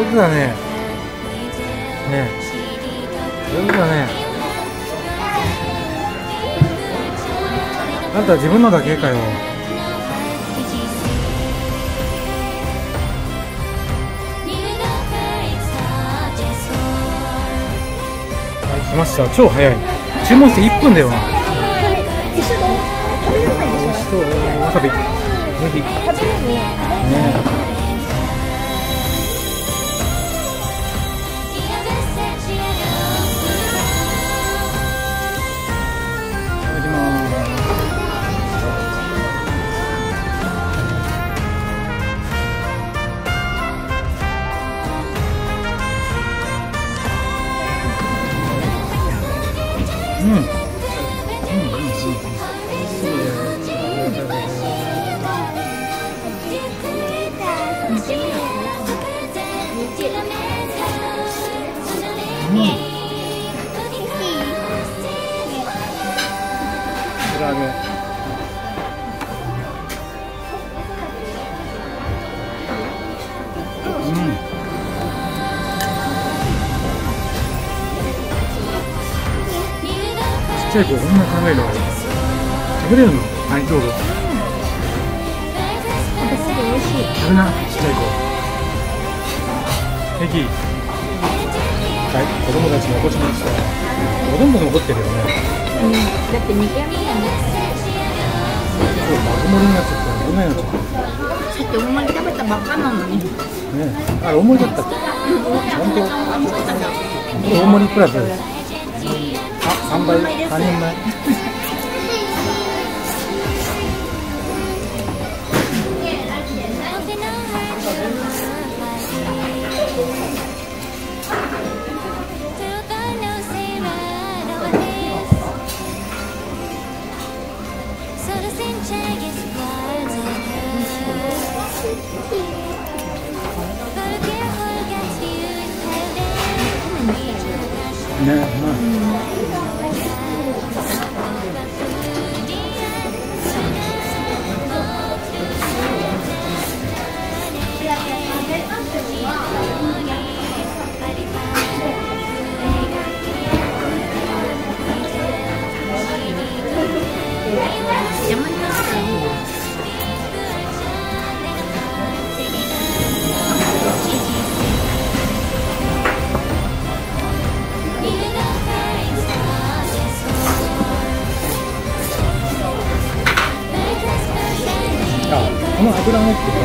上手だね。ね。上手だね。あんた自分のだけかよ。はい来ました超早い。注文して1分だよな。美味しそうわさび唐揚げちっちゃい子こんな考えるわ食べれるの？はいどうぞ。食べなちっちゃい子。平気はい子供たち残しました。ほとんど残ってるよね。うん、だって2軒目だね。そうまともになっちゃったどんなになっちゃっさっきおまり食べたばっかなのに。たね。あ大盛りだったっけ本当大盛りプラス。あ三倍三人前ね。うん油のってさ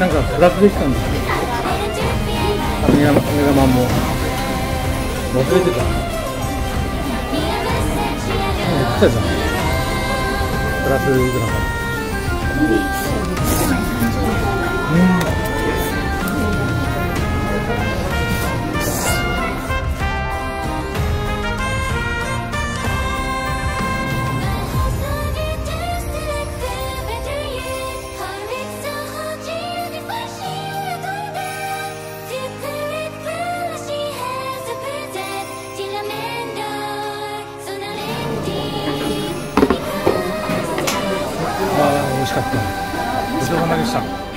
なんかプラスできたんですよ。カメラマンも。忘れてた。言ってたじゃん。プラスいくらかしかった。ごちそうさまでした。